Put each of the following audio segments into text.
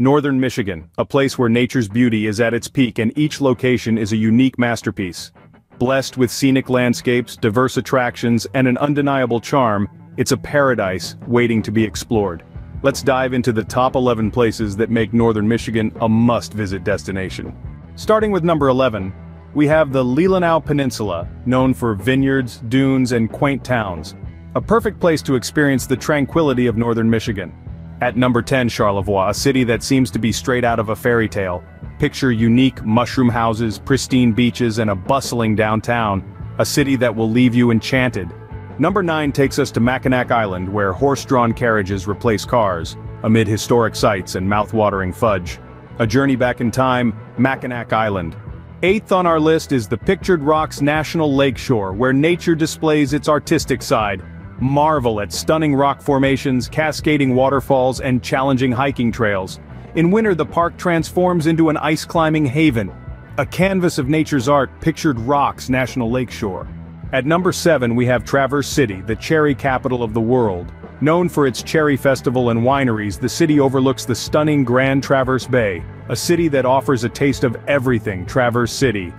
Northern Michigan, a place where nature's beauty is at its peak and each location is a unique masterpiece. Blessed with scenic landscapes, diverse attractions, and an undeniable charm, it's a paradise waiting to be explored. Let's dive into the top 11 places that make Northern Michigan a must-visit destination. Starting with number 11, we have the Leelanau Peninsula, known for vineyards, dunes, and quaint towns. A perfect place to experience the tranquility of Northern Michigan. At number 10 Charlevoix, a city that seems to be straight out of a fairy tale. Picture unique mushroom houses, pristine beaches, and a bustling downtown. A city that will leave you enchanted. Number 9 takes us to Mackinac Island where horse-drawn carriages replace cars, amid historic sights and mouth-watering fudge. A journey back in time, Mackinac Island. Eighth on our list is the Pictured Rocks National Lakeshore where nature displays its artistic side, Marvel at stunning rock formations, cascading waterfalls, and challenging hiking trails. In winter the park transforms into an ice-climbing haven. A canvas of nature's art pictured rocks National Lakeshore. At number 7 we have Traverse City, the cherry capital of the world. Known for its cherry festival and wineries, the city overlooks the stunning Grand Traverse Bay, a city that offers a taste of everything Traverse City.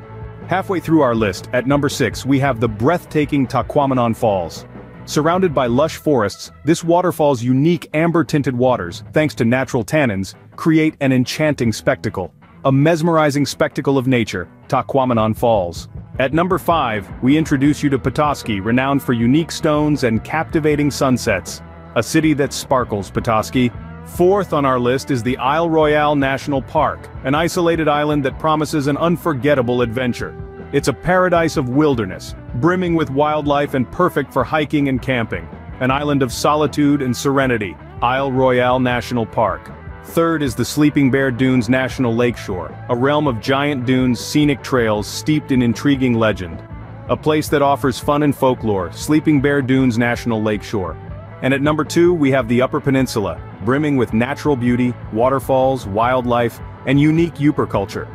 Halfway through our list, at number 6 we have the breathtaking Tahquamenon Falls. Surrounded by lush forests, this waterfall's unique amber-tinted waters, thanks to natural tannins, create an enchanting spectacle. A mesmerizing spectacle of nature, Tahquamenon Falls. At number 5, we introduce you to Petoskey, renowned for unique stones and captivating sunsets. A city that sparkles, Petoskey. Fourth on our list is the Isle Royale National Park, an isolated island that promises an unforgettable adventure. It's a paradise of wilderness, brimming with wildlife and perfect for hiking and camping. An island of solitude and serenity, Isle Royale National Park. Third is the Sleeping Bear Dunes National Lakeshore, a realm of giant dunes, scenic trails steeped in intriguing legend. A place that offers fun and folklore, Sleeping Bear Dunes National Lakeshore. And at number two we have the Upper Peninsula, brimming with natural beauty, waterfalls, wildlife, and unique Yooper culture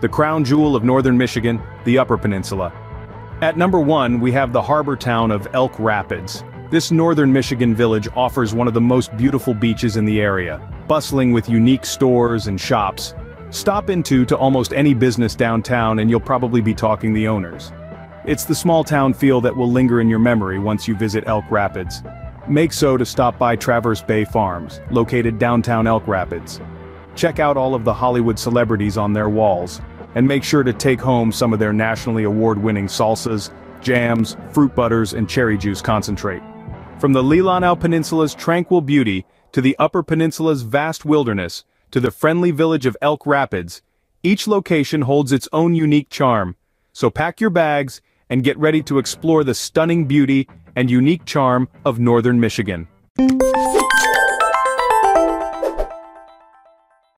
the crown jewel of northern Michigan, the Upper Peninsula. At number one we have the harbor town of Elk Rapids. This northern Michigan village offers one of the most beautiful beaches in the area, bustling with unique stores and shops. Stop into to almost any business downtown and you'll probably be talking the owners. It's the small town feel that will linger in your memory once you visit Elk Rapids. Make so to stop by Traverse Bay Farms, located downtown Elk Rapids. Check out all of the Hollywood celebrities on their walls, and make sure to take home some of their nationally award-winning salsas, jams, fruit butters, and cherry juice concentrate. From the Leelanau Peninsula's tranquil beauty, to the Upper Peninsula's vast wilderness, to the friendly village of Elk Rapids, each location holds its own unique charm, so pack your bags and get ready to explore the stunning beauty and unique charm of northern Michigan.